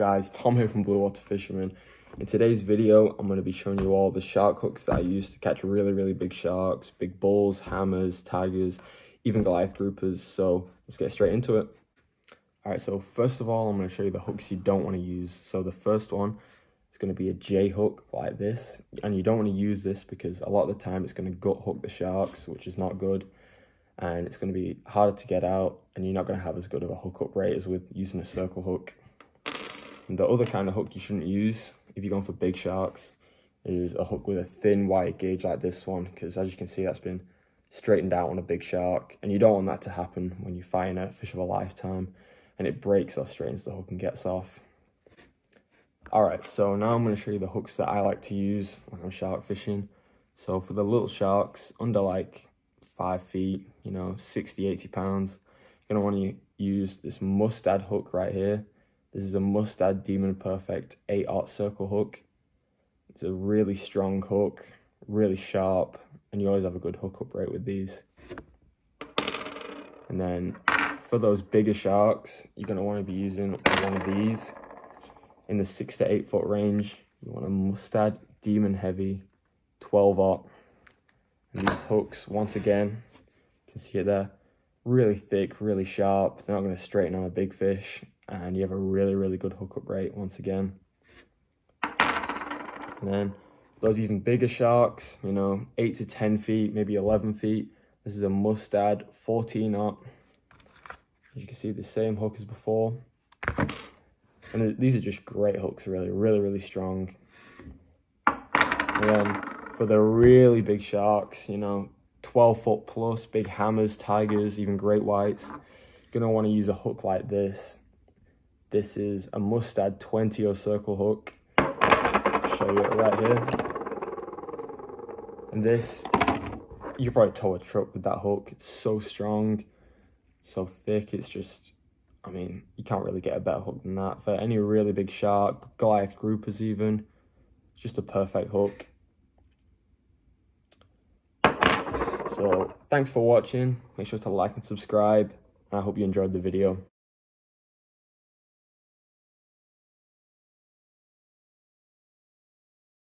guys, Tom here from Bluewater Fishermen. In today's video, I'm going to be showing you all the shark hooks that I use to catch really, really big sharks, big bulls, hammers, tigers, even Goliath groupers. So let's get straight into it. All right, so first of all, I'm going to show you the hooks you don't want to use. So the first one is going to be a J hook like this. And you don't want to use this because a lot of the time it's going to gut hook the sharks, which is not good and it's going to be harder to get out and you're not going to have as good of a hookup rate as with using a circle hook. The other kind of hook you shouldn't use if you're going for big sharks is a hook with a thin wire gauge like this one because as you can see that's been straightened out on a big shark and you don't want that to happen when you're fighting a fish of a lifetime and it breaks or straightens the hook and gets off. Alright, so now I'm going to show you the hooks that I like to use when I'm shark fishing. So for the little sharks under like five feet, you know, 60, 80 pounds. You're gonna wanna use this Mustad hook right here. This is a Mustad Demon Perfect 8 aught circle hook. It's a really strong hook, really sharp, and you always have a good hookup rate with these. And then for those bigger sharks, you're gonna wanna be using one of these in the six to eight foot range. You want a Mustad Demon Heavy 12 aught. and these hooks, once again, you can see it there, really thick, really sharp. They're not to straighten on a big fish. And you have a really, really good hookup rate once again. And then those even bigger sharks, you know, 8 to 10 feet, maybe 11 feet. This is a Mustad 14 aught. As you can see, the same hook as before. And these are just great hooks, really, really, really strong. And then for the really big sharks, you know, 12 foot plus, big hammers, tigers, even great whites, you're gonna wanna use a hook like this. This is a Mustad 20 aught circle hook. Show you it right here. And this, you probably tow a truck with that hook. It's so strong, so thick, it's just, I mean, you can't really get a better hook than that. For any really big shark, Goliath groupers even, it's just a perfect hook. So thanks for watching. Make sure to like and subscribe. And I hope you enjoyed the video.